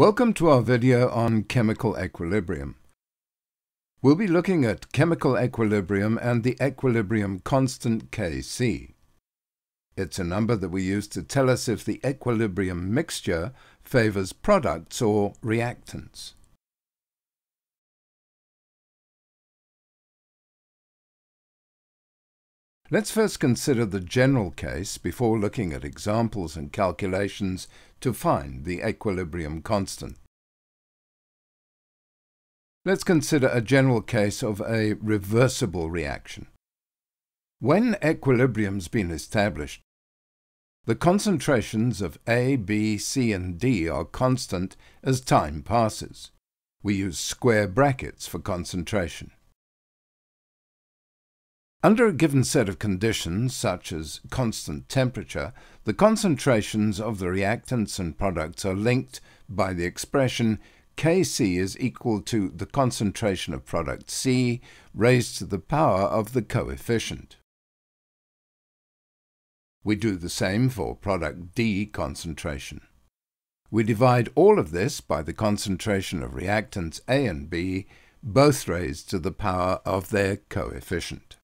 Welcome to our video on chemical equilibrium. We'll be looking at chemical equilibrium and the equilibrium constant Kc. It's a number that we use to tell us if the equilibrium mixture favors products or reactants. Let's first consider the general case before looking at examples and calculations to find the equilibrium constant. Let's consider a general case of a reversible reaction. When equilibrium's been established, the concentrations of A, B, C and D are constant as time passes. We use square brackets for concentration. Under a given set of conditions, such as constant temperature, the concentrations of the reactants and products are linked by the expression Kc is equal to the concentration of product C raised to the power of the coefficient. We do the same for product D concentration. We divide all of this by the concentration of reactants A and B, both raised to the power of their coefficient.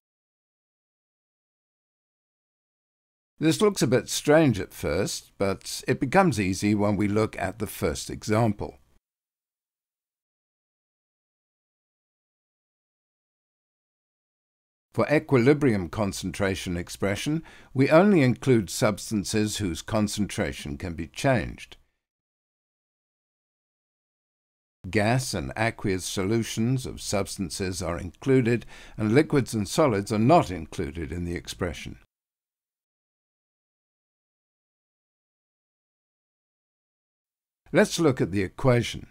This looks a bit strange at first, but it becomes easy when we look at the first example. For equilibrium concentration expression, we only include substances whose concentration can be changed. Gas and aqueous solutions of substances are included, and liquids and solids are not included in the expression. Let's look at the equation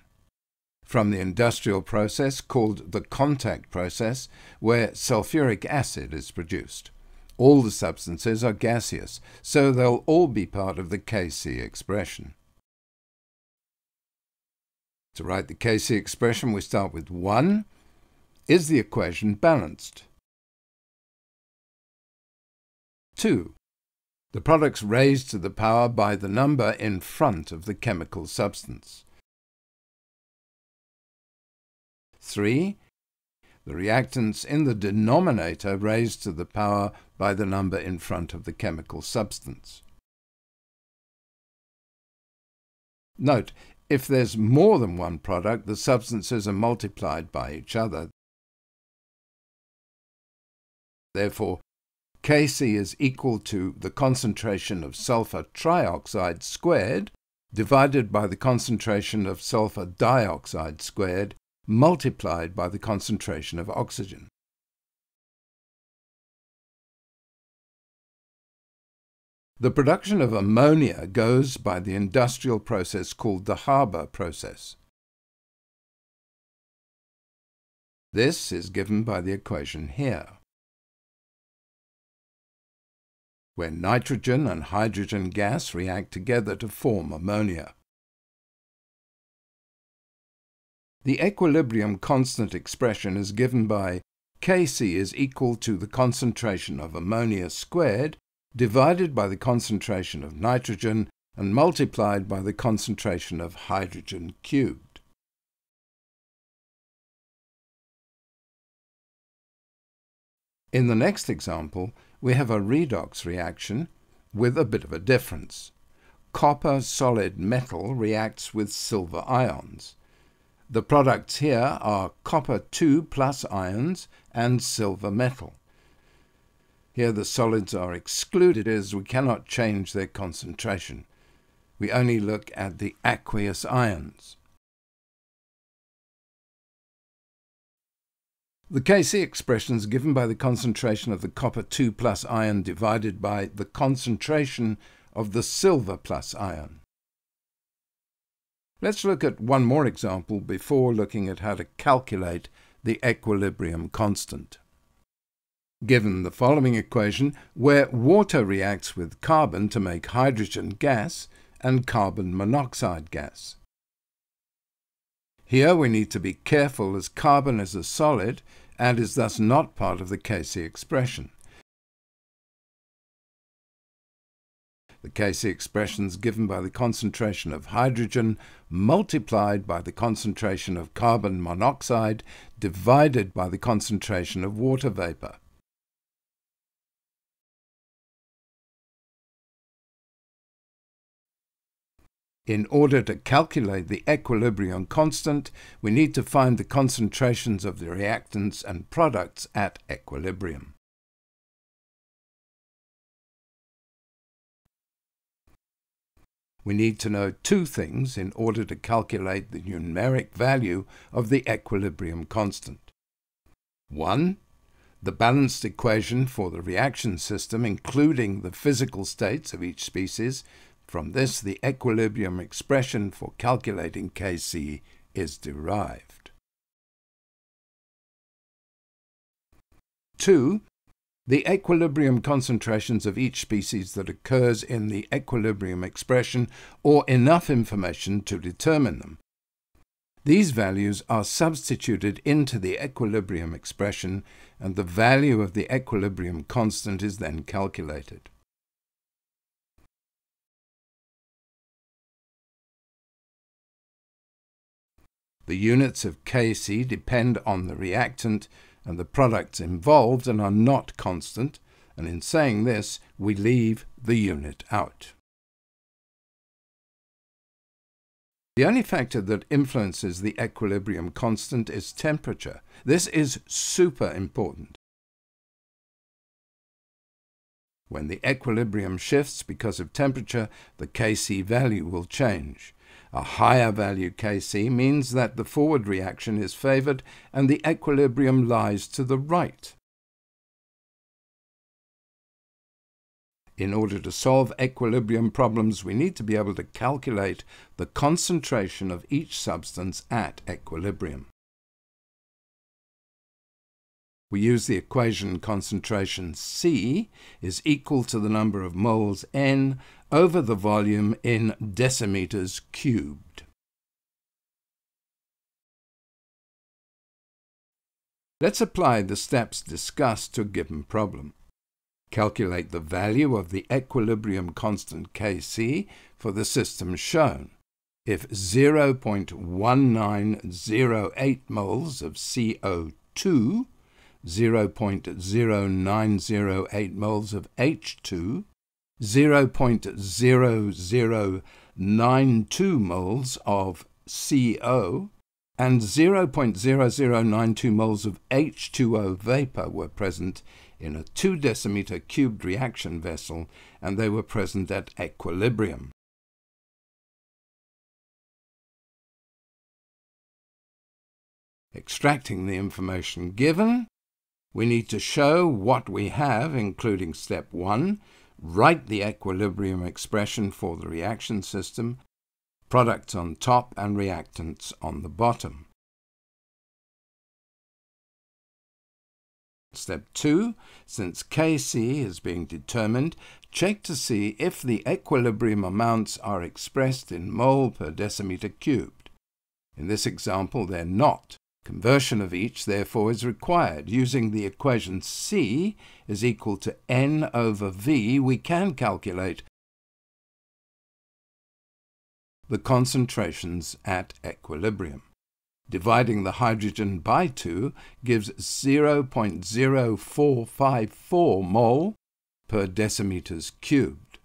from the industrial process called the contact process, where sulfuric acid is produced. All the substances are gaseous, so they'll all be part of the Kc expression. To write the Kc expression, we start with 1. Is the equation balanced? 2. The products raised to the power by the number in front of the chemical substance. 3. The reactants in the denominator raised to the power by the number in front of the chemical substance. Note, if there's more than one product, the substances are multiplied by each other. Therefore, Kc is equal to the concentration of sulfur trioxide squared divided by the concentration of sulfur dioxide squared multiplied by the concentration of oxygen. The production of ammonia goes by the industrial process called the Haber process. This is given by the equation here. Where nitrogen and hydrogen gas react together to form ammonia. The equilibrium constant expression is given by Kc is equal to the concentration of ammonia squared divided by the concentration of nitrogen and multiplied by the concentration of hydrogen cubed. In the next example, we have a redox reaction with a bit of a difference. Copper solid metal reacts with silver ions. The products here are copper 2 plus ions and silver metal. Here the solids are excluded as we cannot change their concentration. We only look at the aqueous ions. The Kc expression is given by the concentration of the copper 2 plus ion divided by the concentration of the silver plus ion. Let's look at one more example before looking at how to calculate the equilibrium constant. Given the following equation, where water reacts with carbon to make hydrogen gas and carbon monoxide gas. Here we need to be careful as carbon is a solid and is thus not part of the Kc expression. The Kc expression is given by the concentration of hydrogen multiplied by the concentration of carbon monoxide divided by the concentration of water vapor. In order to calculate the equilibrium constant, we need to find the concentrations of the reactants and products at equilibrium. We need to know two things in order to calculate the numeric value of the equilibrium constant. One, the balanced equation for the reaction system, including the physical states of each species, from this, the equilibrium expression for calculating Kc is derived. 2. The equilibrium concentrations of each species that occurs in the equilibrium expression or enough information to determine them. These values are substituted into the equilibrium expression and the value of the equilibrium constant is then calculated. The units of Kc depend on the reactant and the products involved and are not constant, and in saying this, we leave the unit out. The only factor that influences the equilibrium constant is temperature. This is super important. When the equilibrium shifts because of temperature, the Kc value will change. A higher value Kc means that the forward reaction is favored and the equilibrium lies to the right. In order to solve equilibrium problems, we need to be able to calculate the concentration of each substance at equilibrium. We use the equation concentration C is equal to the number of moles N over the volume in decimeters cubed. Let's apply the steps discussed to a given problem. Calculate the value of the equilibrium constant Kc for the system shown. If 0.1908 moles of CO2 0.0908 moles of H2, 0.0092 moles of CO, and 0.0092 moles of H2O vapor were present in a 2 decimeter cubed reaction vessel, and they were present at equilibrium. Extracting the information given, we need to show what we have, including step one, write the equilibrium expression for the reaction system, products on top and reactants on the bottom. Step 2. Since Kc is being determined, check to see if the equilibrium amounts are expressed in mole per decimeter cubed. In this example, they're not. Conversion of each, therefore, is required. Using the equation C is equal to N over V, we can calculate the concentrations at equilibrium. Dividing the hydrogen by 2 gives 0.0454 mole per decimeters cubed.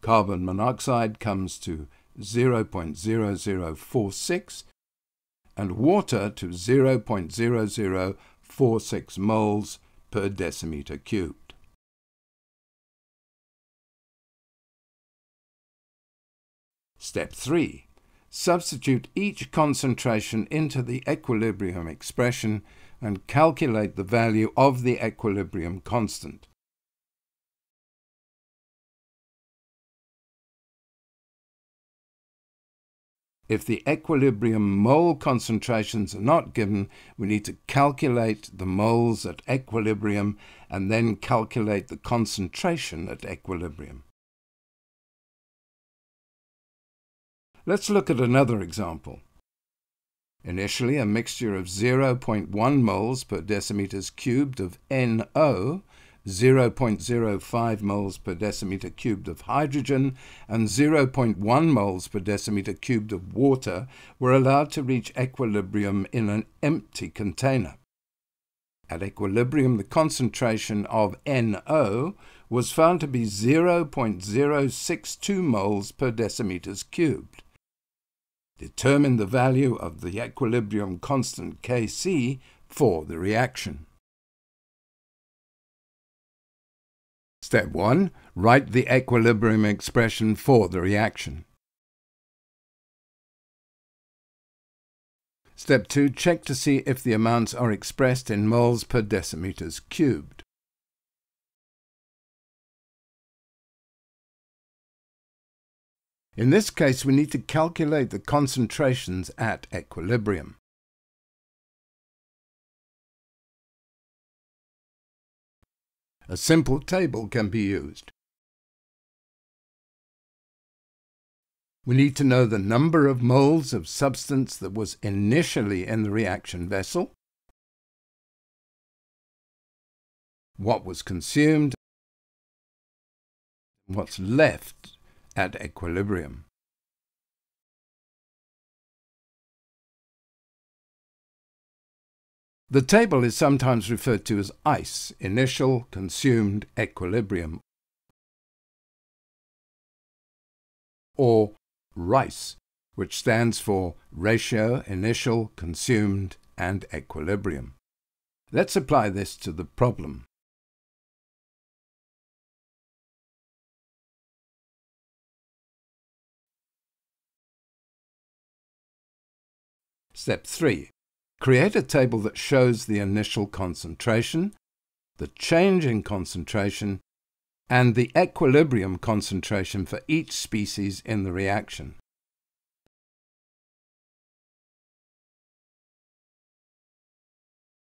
Carbon monoxide comes to 0.0046 and water to 0.0046 moles per decimeter cubed. Step 3. Substitute each concentration into the equilibrium expression and calculate the value of the equilibrium constant. If the equilibrium mole concentrations are not given, we need to calculate the moles at equilibrium and then calculate the concentration at equilibrium. Let's look at another example. Initially, a mixture of 0.1 moles per decimeters cubed of NO, 0.05 moles per decimeter cubed of hydrogen and 0.1 moles per decimeter cubed of water were allowed to reach equilibrium in an empty container. At equilibrium, the concentration of NO was found to be 0.062 moles per decimeters cubed. Determine the value of the equilibrium constant Kc for the reaction. Step 1. Write the equilibrium expression for the reaction. Step 2. Check to see if the amounts are expressed in moles per decimeters cubed. In this case, we need to calculate the concentrations at equilibrium. A simple table can be used. We need to know the number of moles of substance that was initially in the reaction vessel, what was consumed, what's left at equilibrium. The table is sometimes referred to as ICE, Initial Consumed Equilibrium, or RICE, which stands for Ratio Initial Consumed and Equilibrium. Let's apply this to the problem. Step 3. Create a table that shows the initial concentration, the change in concentration, and the equilibrium concentration for each species in the reaction.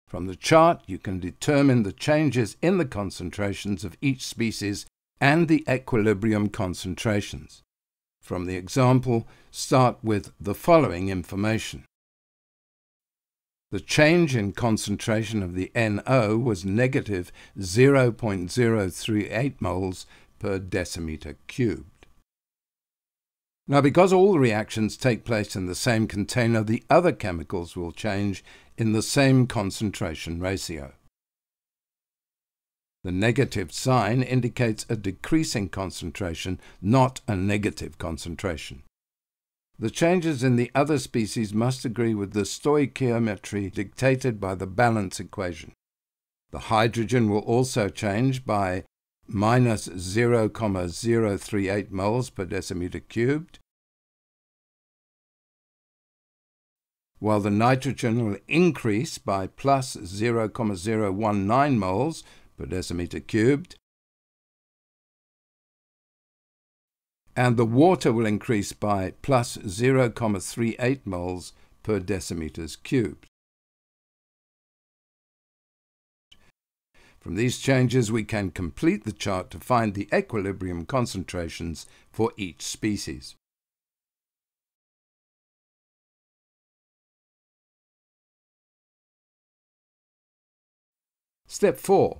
From the chart, you can determine the changes in the concentrations of each species and the equilibrium concentrations. From the example, start with the following information. The change in concentration of the NO was negative 0.038 moles per decimeter cubed. Now, because all the reactions take place in the same container, the other chemicals will change in the same concentration ratio. The negative sign indicates a decreasing concentration, not a negative concentration. The changes in the other species must agree with the stoichiometry dictated by the balance equation. The hydrogen will also change by minus 0,038 moles per decimeter cubed, while the nitrogen will increase by plus 0,019 moles per decimeter cubed, and the water will increase by plus 0,38 moles per decimeters cubed. From these changes we can complete the chart to find the equilibrium concentrations for each species. Step 4.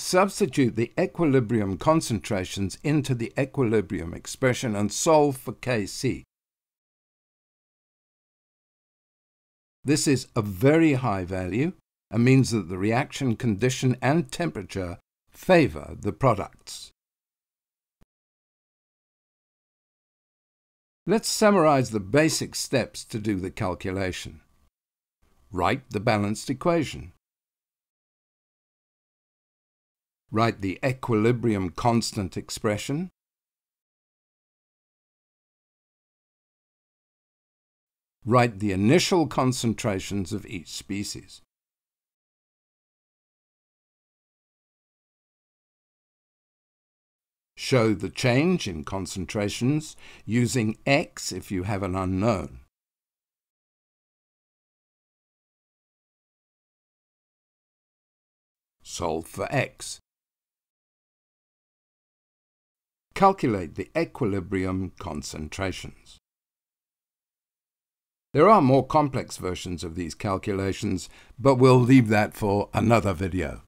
Substitute the equilibrium concentrations into the equilibrium expression and solve for Kc. This is a very high value and means that the reaction condition and temperature favor the products. Let's summarize the basic steps to do the calculation. Write the balanced equation. Write the equilibrium constant expression. Write the initial concentrations of each species. Show the change in concentrations using x if you have an unknown. Solve for x. Calculate the equilibrium concentrations. There are more complex versions of these calculations, but we'll leave that for another video.